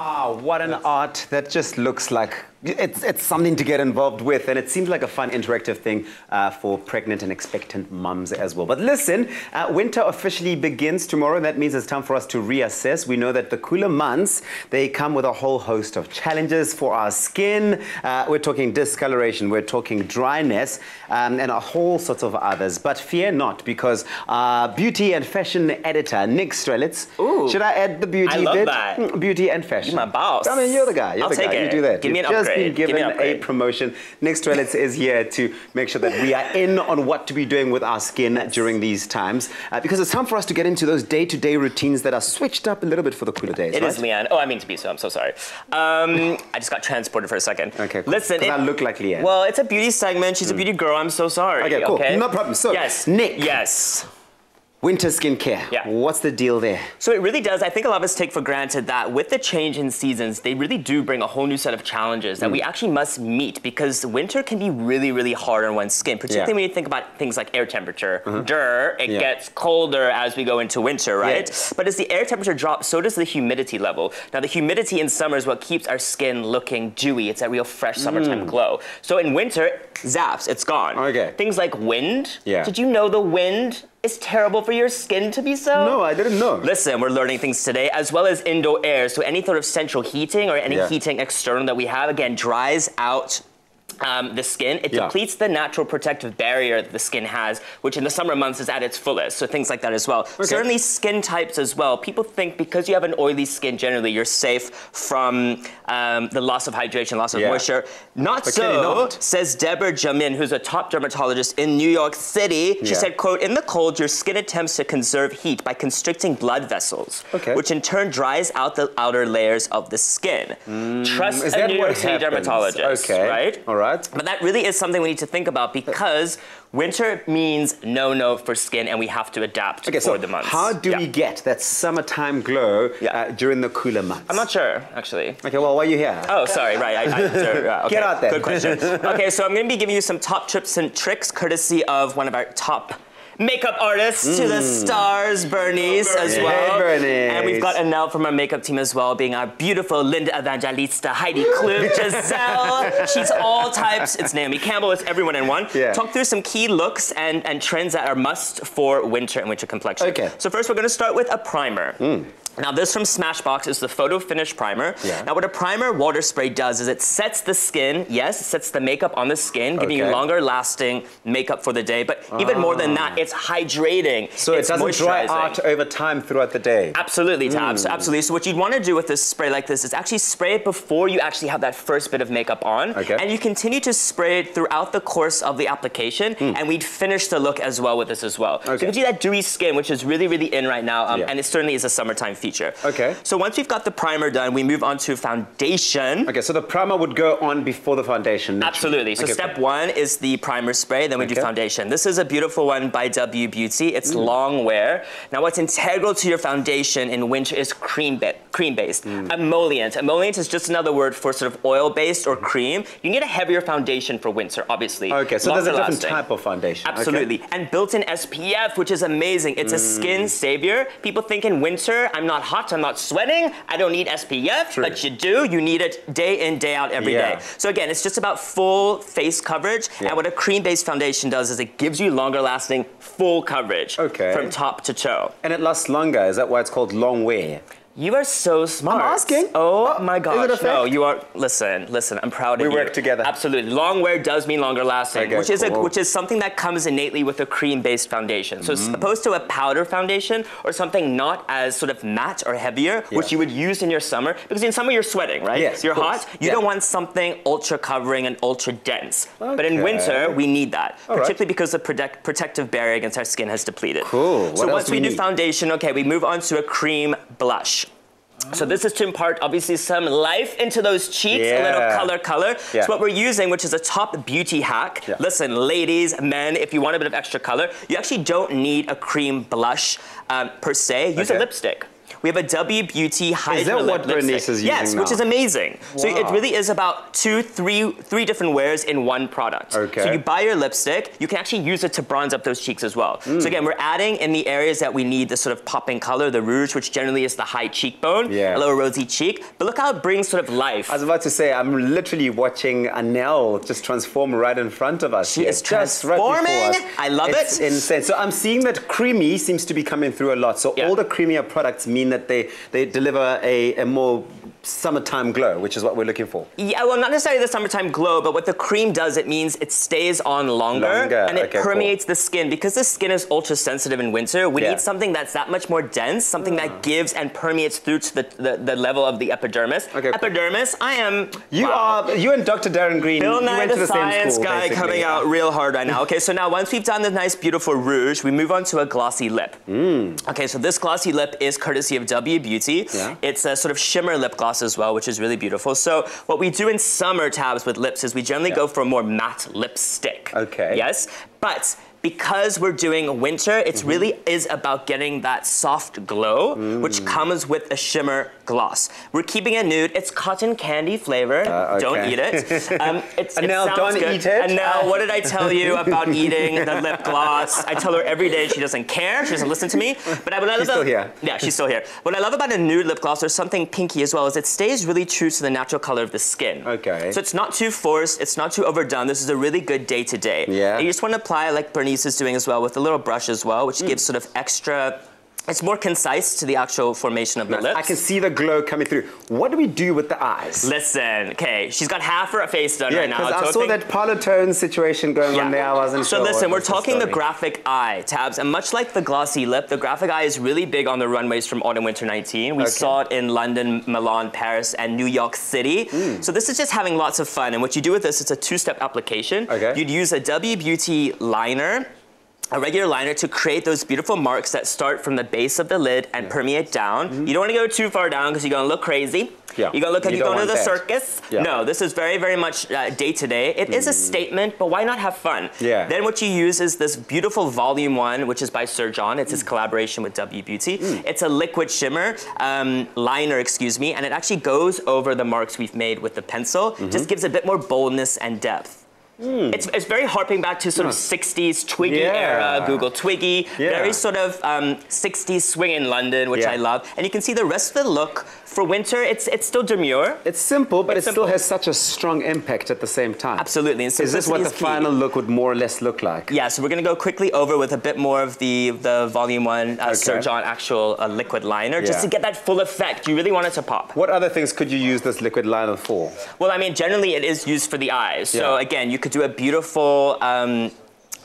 Ah, what an art that just looks like it's, it's something to get involved with, and it seems like a fun interactive thing uh, for pregnant and expectant mums as well. But listen, uh, winter officially begins tomorrow, and that means it's time for us to reassess. We know that the cooler months they come with a whole host of challenges for our skin. Uh, we're talking discoloration, we're talking dryness, um, and a whole sorts of others. But fear not, because uh, beauty and fashion editor Nick Strelitz. Ooh. Should I add the beauty I love bit? that. Beauty and fashion. You're my boss. I mean, you're the guy. You're I'll the take guy. it. You do that. Give me You've an just upgrade. been Give me given a promotion. Nick Strelitz is here to make sure that we are in on what to be doing with our skin during these times. Uh, because it's time for us to get into those day-to-day routines that are switched up a little bit for the cooler days, It right? is Leanne. Oh, I mean to be so. I'm so sorry. Um, I just got transported for a second. Okay, cool. Listen. it- I look like Leanne. Well, it's a beauty segment. She's a beauty girl. I'm so sorry. Okay, cool. Okay? No problem. So, yes, Nick. Yes. Winter skincare. Yeah. What's the deal there? So it really does. I think a lot of us take for granted that with the change in seasons, they really do bring a whole new set of challenges that we Hmm. actually must meet because winter can be really, really hard on one's skin, particularly Yeah. when you think about things like air temperature. Dur, it Yeah. gets colder as we go into winter, right? Yes. But as the air temperature drops, so does the humidity level. Now, the humidity in summer is what keeps our skin looking dewy. It's that real fresh summertime glow. So in winter, zaps, it's gone. Hmm. Okay. Things like wind. Yeah. Did you know the wind is terrible for your skin to be so? No, I didn't know. Listen, we're learning things today, as well as indoor air. So any sort of central heating or any Yeah. heating external that we have, again, dries out. Um, the skin, it Yeah. depletes the natural protective barrier that the skin has, which in the summer months is at its fullest. So things like that as well. Certainly skin types as well. People think because you have an oily skin generally, you're safe from um, the loss of hydration, loss of Yeah. moisture. Not But so, says Deborah Jaliman, who's a top dermatologist in New York City. She Yeah. said, quote, in the cold, your skin attempts to conserve heat by constricting blood vessels, Okay. which in turn dries out the outer layers of the skin. Trust Mm, Is a New York City happens? dermatologist, Okay. right? All right. But that really is something we need to think about because winter means no-no for skin and we have to adapt Okay, for so the months. how do Yeah. we get that summertime glow Yeah. uh, during the cooler months? I'm not sure, actually. Okay, well, why are you here? Oh, sorry, right. I, I, yeah, okay. Get out there. Good question. okay, so I'm going to be giving you some top tips and tricks courtesy of one of our top makeup artists to the mm. stars, Bernice, as well. Hey. Bernice. And we've got Annelle from our makeup team as well, being our beautiful Linda Evangelista, Heidi Klum, Gisele. She's all types. It's Naomi Campbell. It's everyone in one. Yeah. Talk through some key looks and, and trends that are must for winter and winter complexion. Okay. So first, we're going to start with a primer. Mm. Now this from Smashbox is the Photo Finish Primer. Yeah. Now what a primer water spray does is it sets the skin, yes, it sets the makeup on the skin, giving you longer lasting makeup for the day, but even more than ah. that, it's hydrating. So it it's doesn't dry out over time throughout the day. Absolutely, Tabs. Absolutely. So what you'd want to do with this spray like this is actually spray it before you actually have that first bit of makeup on. Okay. And you continue to spray it throughout the course of the application, and we'd finish the look as well with this as well. So Okay. it gives you that dewy skin, which is really, really in right now, um, Yeah. and it certainly is a summertime feature. Okay. So once we've got the primer done, we move on to foundation. Okay, so the primer would go on before the foundation. naturally. Absolutely. So Okay, step one is the primer spray, then we do foundation. This is a beautiful one by W Beauty. It's mm. long wear. Now what's integral to your foundation in winter is cream ba- cream based. Mm. Emollient. Emollient is just another word for sort of oil based or mm. cream. You need a heavier foundation for winter, obviously. Okay, so there's a different lasting. type of foundation. okay? Absolutely. And built-in SPF, which is amazing. It's a skin savior. People think in winter, I'm not hot, I'm not sweating, I don't need SPF, True. but you do. You need it day in, day out, every day. Yeah. So again, it's just about full face coverage. Yeah. And what a cream-based foundation does is it gives you longer lasting full coverage Okay. from top to toe. And it lasts longer. Is that why it's called long wear? You are so smart. I'm asking. Oh, Oh, my is it gosh. a fact? No, you are. Listen, listen. I'm proud of We you. work together. Absolutely. Long wear does mean longer lasting, Okay, which is a, which is something that comes innately with a cream-based foundation. So as mm-hmm. opposed to a powder foundation or something not as sort of matte or heavier, which you would use in your summer, because in summer you're sweating, right? Yes, You're of hot. You Yeah. don't want something ultra covering and ultra dense. But in winter, we need that, All right. particularly because the protect, protective barrier against our skin has depleted. Cool. So What once else we we do foundation, okay, we move on to a cream blush. So this is to impart obviously some life into those cheeks, a little color, color. Yeah. So what we're using, which is a top beauty hack. Yeah. Listen, ladies, men, if you want a bit of extra color, you actually don't need a cream blush um, per se. Use a lipstick. We have a W Beauty Hydra Is that what lipstick. is Yes, using which is amazing. So it really is about two, three, three different wears in one product. Okay. So you buy your lipstick, you can actually use it to bronze up those cheeks as well. Mm. So again, we're adding in the areas that we need the sort of popping color, the rouge, which generally is the high cheekbone, Yeah. a little rosy cheek. But look how it brings sort of life. I was about to say, I'm literally watching Anel just transform right in front of us. She here, is just right transforming. us. I love it's it. insane. So I'm seeing that creamy seems to be coming through a lot. So Yeah. all the creamier products mean that they, they deliver a, a more summertime glow, which is what we're looking for. Yeah, well, not necessarily the summertime glow, but what the cream does, it means it stays on longer, Longer, and it okay, cool. permeates the skin. Because the skin is ultra sensitive in winter, we Yeah. need something that's that much more dense, something that gives and permeates through to the, the, the level of the epidermis. Okay, cool. epidermis, I am. You wow. are you and Dr. Darren Green. Bill you Nye, the, the same science school, guy, basically. coming out real hard right now. Okay, so now once we've done the nice, beautiful rouge, we move on to a glossy lip. Okay, so this glossy lip is courtesy of W Beauty. Mm. Yeah. It's a sort of shimmer lip gloss as well, which is really beautiful. So what we do in summer tabs with lips is we generally go for a more matte lipstick. Okay. Yes, but because we're doing winter, it Mm-hmm. really is about getting that soft glow, Mm. which comes with a shimmer gloss. We're keeping it nude. It's cotton candy flavor. Uh, Don't eat it. Um, it's, And it now don't good. eat it. And now, what did I tell you about eating the lip gloss? I tell her every day she doesn't care. She doesn't listen to me. But I, what I love She's still here. Yeah, she's still here. What I love about a nude lip gloss or something pinky as well is it stays really true to the natural color of the skin. Okay. So it's not too forced. It's not too overdone. This is a really good day to day. Yeah. And you just want to apply like Bernice is doing as well with a little brush as well, Mm. which gives sort of extra. It's more concise to the actual formation of the lips. I can see the glow coming through. What do we do with the eyes? Listen, okay, she's got half her face done Yeah, right now. because I saw that parlor tone situation going on there. I wasn't so sure. listen, we're was the talking the graphic eye tabs, and much like the glossy lip, the graphic eye is really big on the runways from autumn winter 19. We Okay. saw it in London, Milan, Paris, and New York City. Hmm. So this is just having lots of fun. And what you do with this, it's a two-step application. Okay. You'd use a W Beauty liner. A regular liner to create those beautiful marks that start from the base of the lid and permeate down. You don't want to go too far down because you're going to look crazy. Yeah. You're going to look like You you're going to the circus. Yeah. No, this is very, very much uh, day to day. It is a statement, but why not have fun? Yeah. Then what you use is this beautiful volume one, which is by Sir John. It's his collaboration with W Beauty. It's a liquid shimmer um, liner, excuse me, and it actually goes over the marks we've made with the pencil. Just gives a bit more boldness and depth. It's, it's very harping back to sort of 60s Twiggy Yeah. era, Google Twiggy, Yeah. very sort of um, 60s swing in London, which Yeah. I love. And you can see the rest of the look for winter, it's, it's still demure. It's simple, but It's it still has such a strong impact at the same time. Absolutely. And Is this what the key. final look would more or less look like? Yeah, so we're gonna go quickly over with a bit more of the the volume one uh, Sir Okay. John actual uh, liquid liner, just to get that full effect. You really want it to pop. What other things could you use this liquid liner for? Well, I mean, generally it is used for the eyes. So again, you could do a beautiful. Um,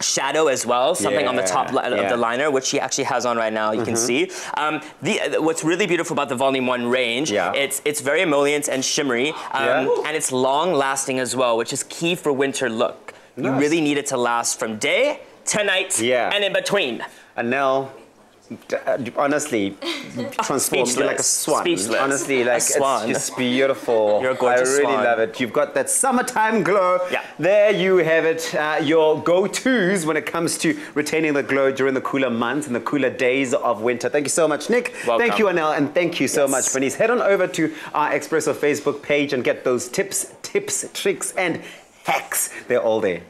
Shadow as well, something on the top Yeah, of the liner, which she actually has on right now. You can see. Um, the, uh, what's really beautiful about the Volume One range, Yeah. it's it's very emollient and shimmery, um, Yeah. and it's long lasting as well, which is key for winter look. You really need it to last from day to night Yeah. and in between. And now, honestly, transformed like a swan. Speechless. Honestly, A like swan. it's just beautiful. You're a gorgeous I really swan. love it. You've got that summertime glow. Yeah. There you have it. Uh, your go-tos when it comes to retaining the glow during the cooler months and the cooler days of winter. Thank you so much, Nick. Welcome. Thank you, Anel, and thank you so Yes. much, Bernice. Head on over to our Expresso Facebook page and get those tips, tips, tricks, and hacks. They're all there.